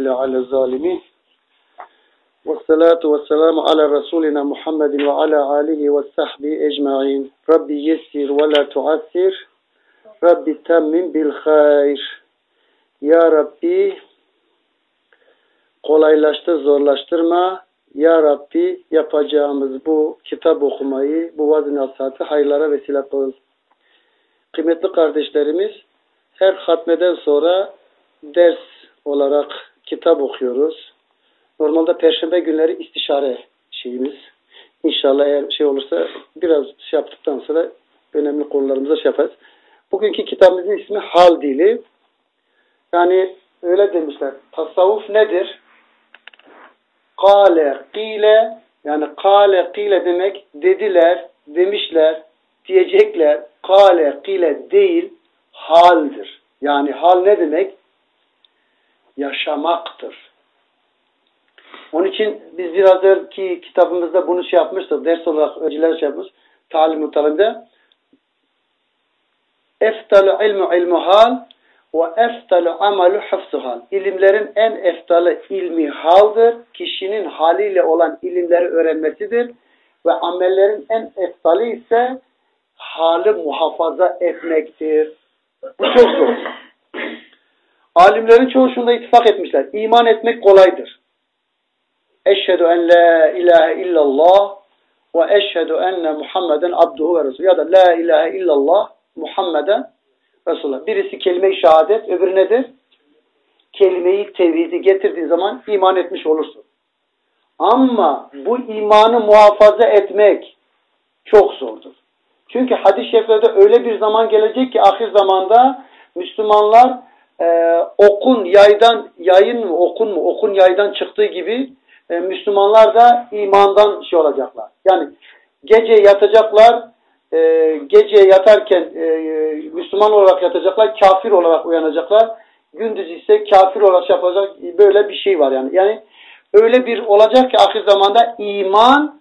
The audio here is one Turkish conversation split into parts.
على الظالمين والصلاة والسلام على رسولنا محمد وعلى آله وصحبه أجمعين ربي يسر ولا تعسر Rabbi temmin bil hayr. Ya Rabbi kolaylaştır, zorlaştırma. Ya Rabbi yapacağımız bu kitap okumayı, bu vaz nasihatı hayırlara vesile kıl. Kıymetli kardeşlerimiz, her hatmeden sonra ders olarak kitap okuyoruz. Normalde perşembe günleri istişare şeyimiz. İnşallah eğer şey olursa biraz şey yaptıktan sonra önemli konularımıza şey yaparız. Bugünkü kitabımızın ismi Hal Dili. Yani öyle demişler. Tasavvuf nedir? Kale, kile yani kale, kile demek dediler, demişler, diyecekler. Kale, kile değil, haldir. Yani hal ne demek? Yaşamaktır. Onun için biz biraz önce kitabımızda bunu şey yapmıştık. Ders olarak öncüler şey yapmış. Talim-i talimde eftalu ilmu ilmu hal ve eftalu amalu hafzu hal. İlimlerin en eftalı ilmi haldır. Kişinin haliyle olan ilimleri öğrenmesidir. Ve amellerin en eftalı ise hali muhafaza etmektir. Bu çok zor. Alimlerin çoğu şunda ittifak etmişler. İman etmek kolaydır. Eşhedü en la ilahe illallah ve eşhedü enne Muhammeden abduhu ve resulü. Ya da la ilahe illallah Muhammeden Resulullah. Birisi kelime-i şehadet, öbürü nedir? Kelime-i tevhidi getirdiğin zaman iman etmiş olursun. Ama bu imanı muhafaza etmek çok zordur. Çünkü hadis-i şeriflerde öyle bir zaman gelecek ki ahir zamanda Müslümanlar e, okun yaydan yayın mı okun mu okun yaydan çıktığı gibi e, Müslümanlar da imandan şey olacaklar. Yani gece yatacaklar e, gece yatarken e, Müslüman olarak yatacaklar kafir olarak uyanacaklar. Gündüz ise kafir olarak şey yapacak böyle bir şey var yani. Yani öyle bir olacak ki ahir zamanda iman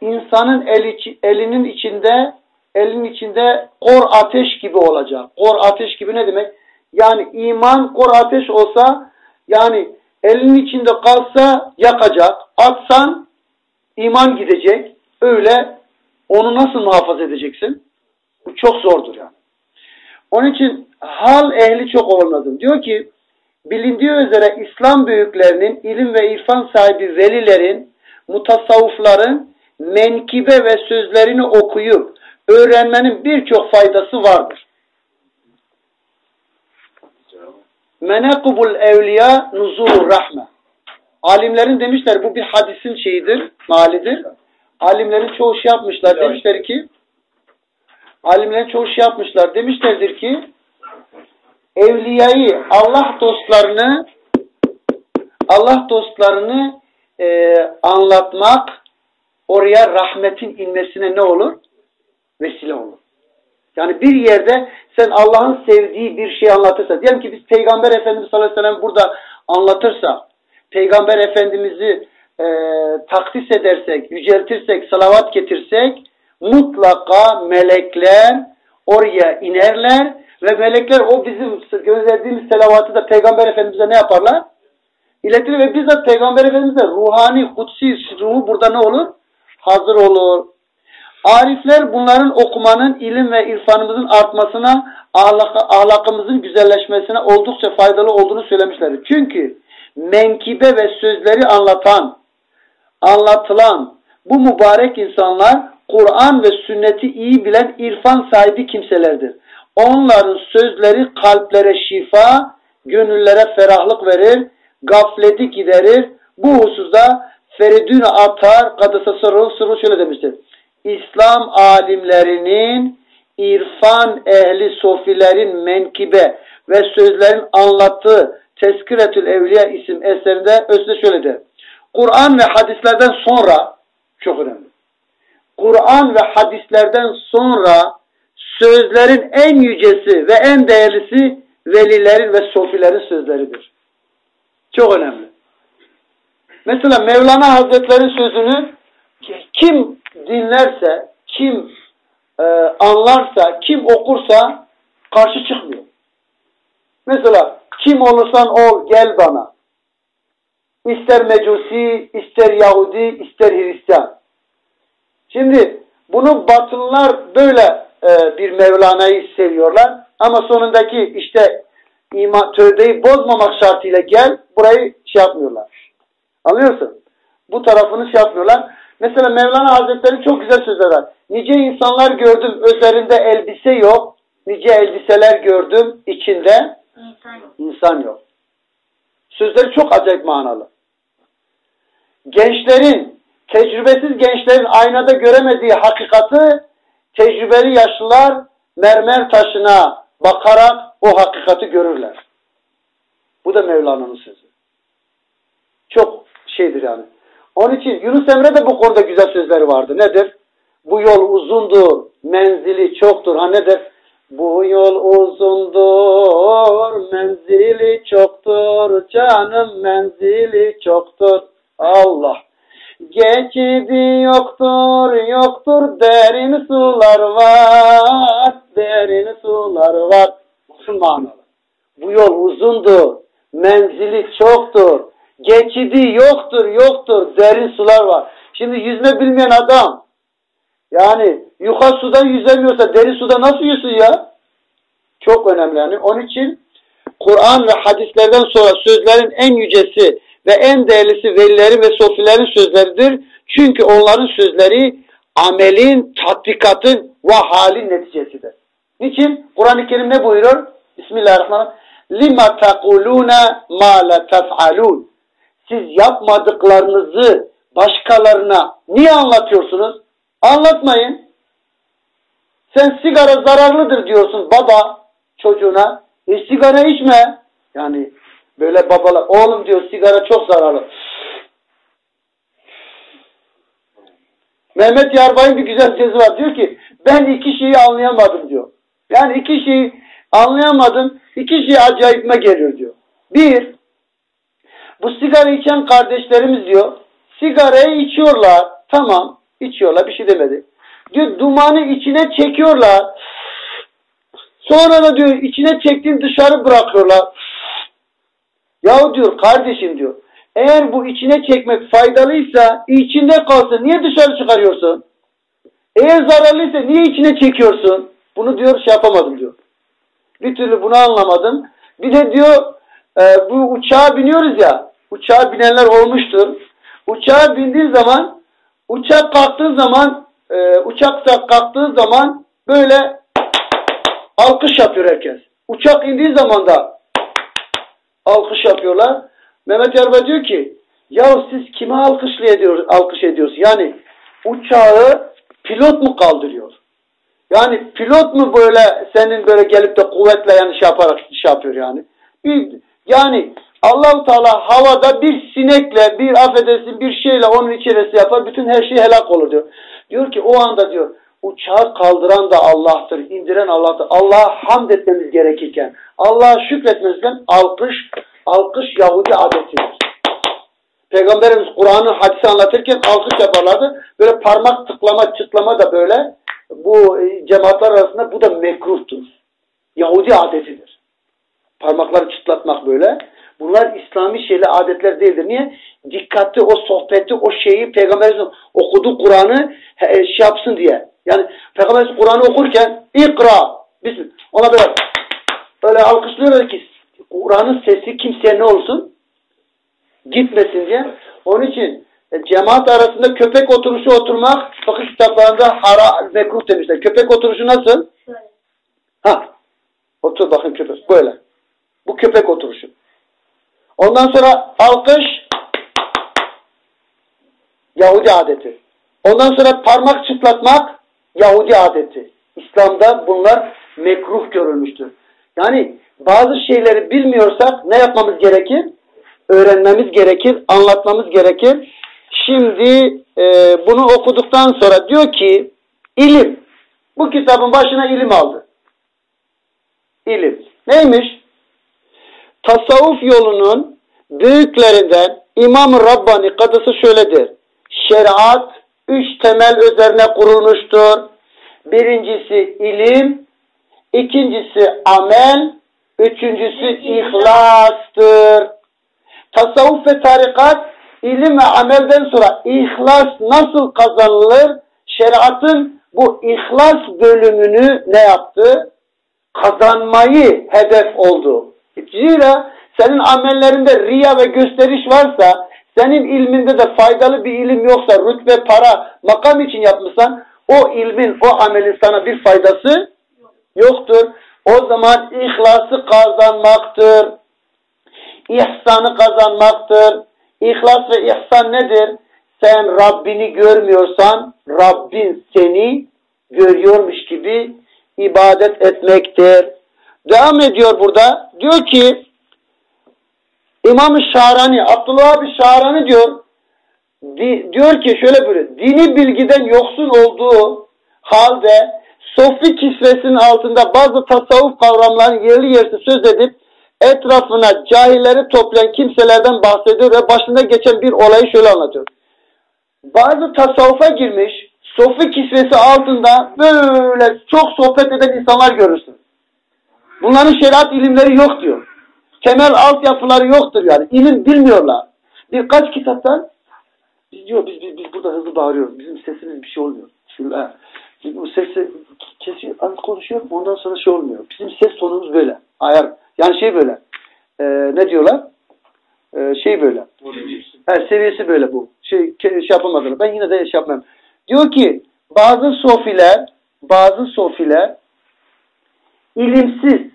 insanın eli, elinin içinde elinin içinde kor ateş gibi olacak. Kor ateş gibi ne demek? Yani iman kor ateş olsa yani elinin içinde kalsa yakacak. Atsan iman gidecek. Öyle onu nasıl muhafaza edeceksin? Bu çok zordur yani. Onun için hal ehli çok olmadım. Diyor ki bilindiği üzere İslam büyüklerinin, ilim ve irfan sahibi velilerin, mutasavvufların menkibe ve sözlerini okuyup öğrenmenin birçok faydası vardır. Menekubul evliya nuzulur rahme. Alimlerin demişler bu bir hadisin şeyidir, malidir. Alimlerin çoğu şey yapmışlar. Demişler ki alimlerin çoğu şey yapmışlar. Demişlerdir ki evliyayı Allah dostlarını Allah dostlarını e, anlatmak oraya rahmetin inmesine ne olur? Vesile olur. Yani bir yerde sen Allah'ın sevdiği bir şey anlatırsa, diyelim ki biz Peygamber Efendimiz sallallahu aleyhi ve sellem burada anlatırsa, Peygamber Efendimiz'i e, takdis edersek, yüceltirsek, salavat getirsek, mutlaka melekler oraya inerler ve melekler o bizim gözlediğimiz selavatı da Peygamber Efendimiz'e ne yaparlar? İletir ve bizzat Peygamber Efendimiz'e ruhani, kutsi ruhu burada ne olur? Hazır olur. Arifler bunların okumanın ilim ve irfanımızın artmasına, ahlak, ahlakımızın güzelleşmesine oldukça faydalı olduğunu söylemişler. Çünkü menkibe ve sözleri anlatan, anlatılan bu mübarek insanlar Kur'an ve sünneti iyi bilen irfan sahibi kimselerdir. Onların sözleri kalplere şifa, gönüllere ferahlık verir, gafleti giderir. Bu hususta Feridun Atar, Kadısa Sırrı şöyle demiştir. İslam alimlerinin irfan ehli sofilerin menkibe ve sözlerin anlattığı Tezkiretül Evliya isim eserinde özde şöyle der. Kur'an ve hadislerden sonra çok önemli. Kur'an ve hadislerden sonra sözlerin en yücesi ve en değerlisi velilerin ve sofilerin sözleridir. Çok önemli. Mesela Mevlana Hazretleri sözünü kim dinlerse, kim e, anlarsa, kim okursa karşı çıkmıyor. Mesela kim olursan ol gel bana. ister Mecusi, ister Yahudi, ister Hristiyan. Şimdi bunu Batılılar böyle e, bir Mevlana'yı seviyorlar. Ama sonundaki işte ima, tövbeyi bozmamak şartıyla gel burayı şey yapmıyorlar. Anlıyorsun? Bu tarafını şey yapmıyorlar. Mesela Mevlana Hazretleri çok güzel sözler var. Nice insanlar gördüm üzerinde elbise yok. Nice elbiseler gördüm içinde insan yok. İnsan yok. Sözleri çok acayip manalı. Gençlerin, tecrübesiz gençlerin aynada göremediği hakikati tecrübeli yaşlılar mermer taşına bakarak o hakikati görürler. Bu da Mevlana'nın sözü. Çok şeydir yani. Onun için Yunus Emre de bu konuda güzel sözleri vardı. Nedir? Bu yol uzundur, menzili çoktur. Ha nedir? Bu yol uzundur, menzili çoktur, canım menzili çoktur. Allah. Geçidi yoktur, yoktur, derin sular var, derin sular var. Nasıl manalı? Bu yol uzundur, menzili çoktur, geçidi yoktur, yoktur, derin sular var. Şimdi yüzme bilmeyen adam, yani yuka suda yüzemiyorsa derin suda nasıl yüzsün ya? Çok önemli yani. Onun için Kur'an ve hadislerden sonra sözlerin en yücesi ve en değerlisi velilerin ve sofilerin sözleridir. Çünkü onların sözleri amelin, tatbikatın ve halin neticesidir. Niçin? Kur'an-ı Kerim ne buyurur? Bismillahirrahmanirrahim. Takuluna ma la tef'alun. Siz yapmadıklarınızı başkalarına niye anlatıyorsunuz? Anlatmayın. Sen sigara zararlıdır diyorsun baba çocuğuna. E sigara içme. Yani böyle babalar oğlum diyor sigara çok zararlı. Mehmet Yarbay'ın bir güzel sözü var. Diyor ki ben iki şeyi anlayamadım diyor. Yani iki şeyi anlayamadım. iki şey acayipme geliyor diyor. Bir, bu sigara içen kardeşlerimiz diyor sigarayı içiyorlar. Tamam içiyorlar bir şey demedi. Diyor dumanı içine çekiyorlar. Sonra da diyor içine çektiğin dışarı bırakıyorlar. Yahu diyor kardeşim diyor. Eğer bu içine çekmek faydalıysa içinde kalsın. Niye dışarı çıkarıyorsun? Eğer zararlıysa niye içine çekiyorsun? Bunu diyor şey yapamadım diyor. Bir türlü bunu anlamadım. Bir de diyor e, bu uçağa biniyoruz ya. Uçağa binenler olmuştur. Uçağa bindiği zaman uçak kalktığı zaman e, uçakta kalktığı zaman böyle alkış yapıyor herkes. Uçak indiği zaman da alkış yapıyorlar. Mehmet Yarba diyor ki ya siz kime alkış ediyor, alkış ediyorsunuz? Yani uçağı pilot mu kaldırıyor? Yani pilot mu böyle senin böyle gelip de kuvvetle yani şey yaparak şey yapıyor yani? Bir, yani Allahu Teala havada bir sinekle, bir affedersin bir şeyle onun içerisi yapar. Bütün her şey helak olur diyor. Diyor ki o anda diyor uçağı kaldıran da Allah'tır, indiren Allah'tır. Allah'a hamd etmemiz gerekirken, Allah'a şükretmemizden alkış, alkış Yahudi adetidir. Peygamberimiz Kur'an'ı hadisi anlatırken alkış yaparlardı. Böyle parmak tıklama, çıtlama da böyle bu e, cemaatler arasında bu da mekruhtur. Yahudi adetidir. Parmakları çıtlatmak böyle. Bunlar İslami şeyler, adetler değildir. Niye? Dikkatli o sohbeti, o şeyi Peygamberimiz okuduğu Kur'an'ı şey yapsın diye. Yani Peygamberimiz Kur'an'ı okurken ikra, bismillah. Ona böyle öyle alkışlıyorlar ki Kur'an'ın sesi kimseye ne olsun? Gitmesin diye. Onun için e, cemaat arasında köpek oturuşu oturmak fakir kitaplarında hara mekruh demişler. Köpek oturuşu nasıl? Ha. Otur bakın köpek. Böyle. Bu köpek oturuşu. Ondan sonra alkış Yahudi adeti. Ondan sonra parmak çıtlatmak Yahudi adeti. İslam'da bunlar mekruh görülmüştür. Yani bazı şeyleri bilmiyorsak ne yapmamız gerekir? Öğrenmemiz gerekir, anlatmamız gerekir. Şimdi e, bunu okuduktan sonra diyor ki ilim. Bu kitabın başına ilim aldı. İlim. Neymiş? Tasavvuf yolunun büyüklerinden İmam Rabbani kadısı şöyledir. Şeriat üç temel üzerine kurulmuştur. Birincisi ilim, ikincisi amel, üçüncüsü ihlastır. tasavvuf ve tarikat ilim ve amelden sonra ihlas nasıl kazanılır? Şeriatın bu ihlas bölümünü ne yaptı? Kazanmayı hedef oldu. Zira senin amellerinde riya ve gösteriş varsa, senin ilminde de faydalı bir ilim yoksa, rütbe, para, makam için yapmışsan, o ilmin, o amelin sana bir faydası yoktur. O zaman ihlası kazanmaktır. İhsanı kazanmaktır. İhlas ve ihsan nedir? Sen Rabbini görmüyorsan Rabbin seni görüyormuş gibi ibadet etmektir. Devam ediyor burada. Diyor ki İmam-ı Şarani, Abdullah abi Şarani diyor di, diyor ki şöyle böyle dini bilgiden yoksun olduğu halde Sofi kisvesinin altında bazı tasavvuf kavramlarının yerli yersiz söz edip etrafına cahilleri toplayan kimselerden bahsediyor ve başında geçen bir olayı şöyle anlatıyor. Bazı tasavvufa girmiş, sofi kisvesi altında böyle çok sohbet eden insanlar görürsün. Bunların şeriat ilimleri yok diyor. Temel altyapıları yoktur yani. İlim bilmiyorlar. Birkaç kitaptan biz diyor biz, biz, biz burada hızlı bağırıyoruz. Bizim sesimiz bir şey olmuyor. Şöyle, bu sesi kesiyor, az konuşuyor. Ondan sonra şey olmuyor. Bizim ses tonumuz böyle. Ayar. Yani şey böyle. E, ne diyorlar? E, şey böyle. He, seviyesi böyle bu. Şey, şey yapamadılar. Ben yine de şey yapmam. Diyor ki bazı sofiler bazı sofiler ilimsiz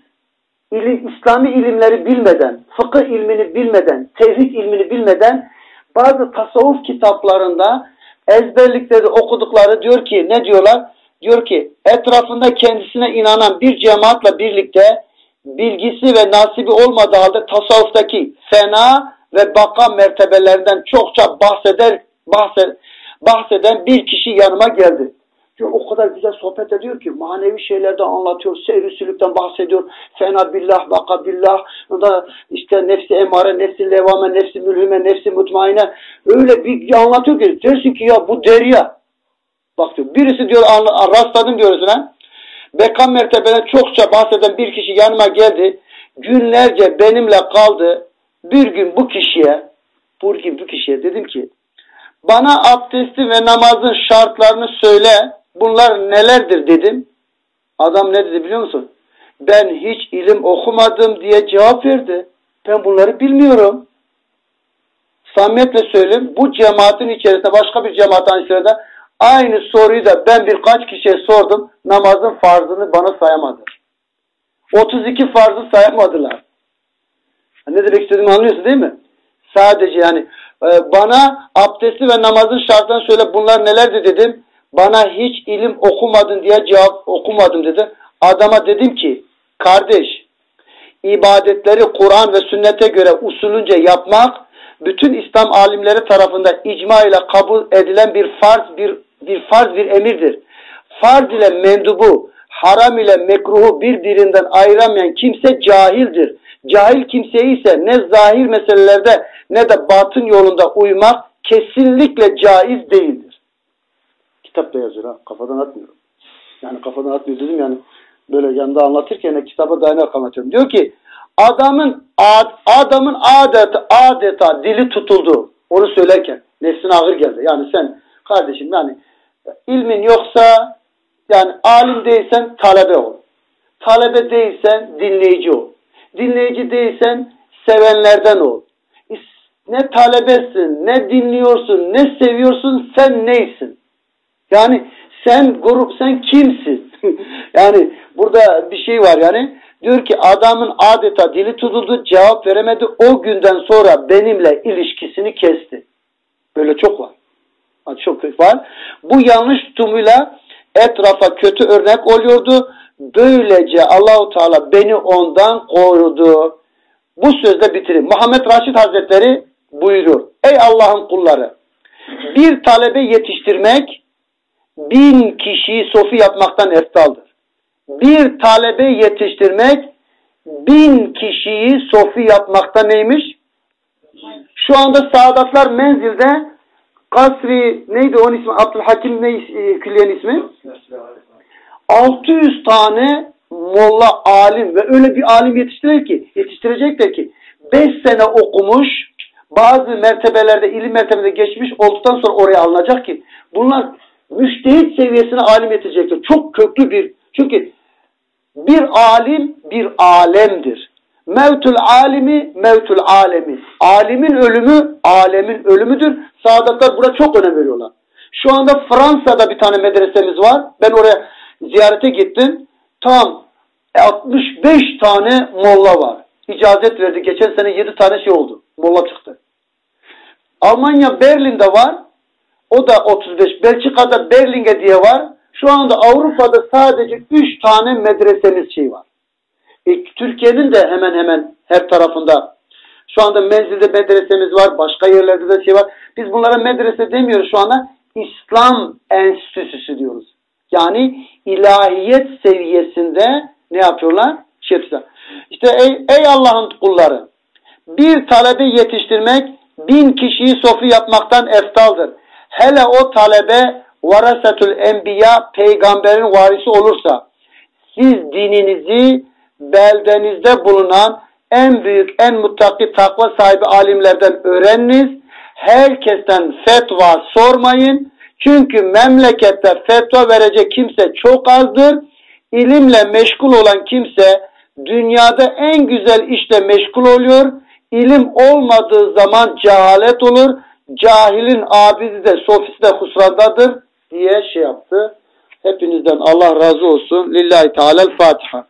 ilim, İslami ilimleri bilmeden, fıkıh ilmini bilmeden, tevhid ilmini bilmeden bazı tasavvuf kitaplarında ezberlikleri okudukları diyor ki ne diyorlar? Diyor ki etrafında kendisine inanan bir cemaatle birlikte bilgisi ve nasibi olmadığı halde tasavvuftaki fena ve baka mertebelerinden çokça bahseder, bahseder, bahseden bir kişi yanıma geldi. Diyor, o kadar güzel sohbet ediyor ki manevi şeylerden anlatıyor, seyrisülükten bahsediyor. Fena billah, baka billah, da işte nefsi emare, nefsi levame, nefsi mülhüme, nefsi mutmaine öyle bir anlatıyor ki dersin ki ya bu derya. Bak diyor, birisi diyor rastladım diyor özüne. Bekan mertebeden çokça bahseden bir kişi yanıma geldi. Günlerce benimle kaldı. Bir gün bu kişiye, bu gün bu kişiye dedim ki bana abdesti ve namazın şartlarını söyle. Bunlar nelerdir dedim. Adam ne dedi biliyor musun? Ben hiç ilim okumadım diye cevap verdi. Ben bunları bilmiyorum. Samimiyetle söyleyeyim. Bu cemaatin içerisinde başka bir cemaatin içerisinde aynı soruyu da ben birkaç kişiye sordum. Namazın farzını bana sayamadı. 32 farzı sayamadılar. Ne demek istediğimi anlıyorsun değil mi? Sadece yani e, bana abdesti ve namazın şartlarını söyle bunlar nelerdi dedim. Bana hiç ilim okumadın diye cevap okumadım dedi. Adama dedim ki kardeş ibadetleri Kur'an ve sünnete göre usulünce yapmak bütün İslam alimleri tarafından icma ile kabul edilen bir farz bir bir farz bir emirdir. Farz ile mendubu, haram ile mekruhu birbirinden ayıramayan kimse cahildir. Cahil kimseyi ise ne zahir meselelerde ne de batın yolunda uymak kesinlikle caiz değildir. Kitapta yazıyor ha. Kafadan atmıyorum. Yani kafadan atmıyor dedim yani böyle yanında anlatırken kitaba dayanarak anlatıyorum. Diyor ki adamın ad, adamın adeta adeta dili tutuldu. Onu söylerken nefsine ağır geldi. Yani sen kardeşim yani ilmin yoksa yani alim değilsen talebe ol. Talebe değilsen dinleyici ol. Dinleyici değilsen sevenlerden ol. Ne talebesin, ne dinliyorsun, ne seviyorsun, sen neysin? Yani sen grup, sen kimsin? yani burada bir şey var yani. Diyor ki adamın adeta dili tutuldu, cevap veremedi. O günden sonra benimle ilişkisini kesti. Böyle çok var. Çok var. Bu yanlış tutumuyla etrafa kötü örnek oluyordu. Böylece Allahu Teala beni ondan korudu. Bu sözle bitireyim. Muhammed Raşid Hazretleri buyuruyor. Ey Allah'ın kulları bir talebe yetiştirmek bin kişiyi sofi yapmaktan eftaldır. Bir talebe yetiştirmek bin kişiyi sofi yapmakta neymiş? Şu anda Saadatlar Menzil'de Kasri neydi onun ismi? Abdülhakim ne e, külliyenin ismi? 600 tane molla alim ve öyle bir alim yetiştirecek ki yetiştirecekler ki 5 sene okumuş bazı mertebelerde ilim mertebede geçmiş olduktan sonra oraya alınacak ki bunlar müştehit seviyesine alim yetecektir. Çok köklü bir çünkü bir alim bir alemdir. Mevtul alimi mevtul alemi. Alimin ölümü alemin ölümüdür. Sadatlar buna çok önem veriyorlar. Şu anda Fransa'da bir tane medresemiz var. Ben oraya ziyarete gittim. Tam 65 tane molla var. İcazet verdi. Geçen sene 7 tane şey oldu. Molla çıktı. Almanya Berlin'de var. O da 35. Belçika'da Berlin'e diye var. Şu anda Avrupa'da sadece 3 tane medresemiz şey var. E, Türkiye'nin de hemen hemen her tarafında şu anda menzilde medresemiz var. Başka yerlerde de şey var. Biz bunlara medrese demiyoruz şu anda. İslam Enstitüsü diyoruz. Yani ilahiyet seviyesinde ne yapıyorlar? Şey İşte ey, ey Allah'ın kulları bir talebe yetiştirmek bin kişiyi sofu yapmaktan eftaldır. Hele o talebe varasetül enbiya peygamberin varisi olursa siz dininizi beldenizde bulunan en büyük, en muttaki takva sahibi alimlerden öğreniniz. Herkesten fetva sormayın. Çünkü memlekette fetva verecek kimse çok azdır. İlimle meşgul olan kimse dünyada en güzel işle meşgul oluyor. İlim olmadığı zaman cehalet olur. Cahilin abidi de sofisi de husrandadır diye şey yaptı. Hepinizden Allah razı olsun. Lillahi Teala'l Fatiha.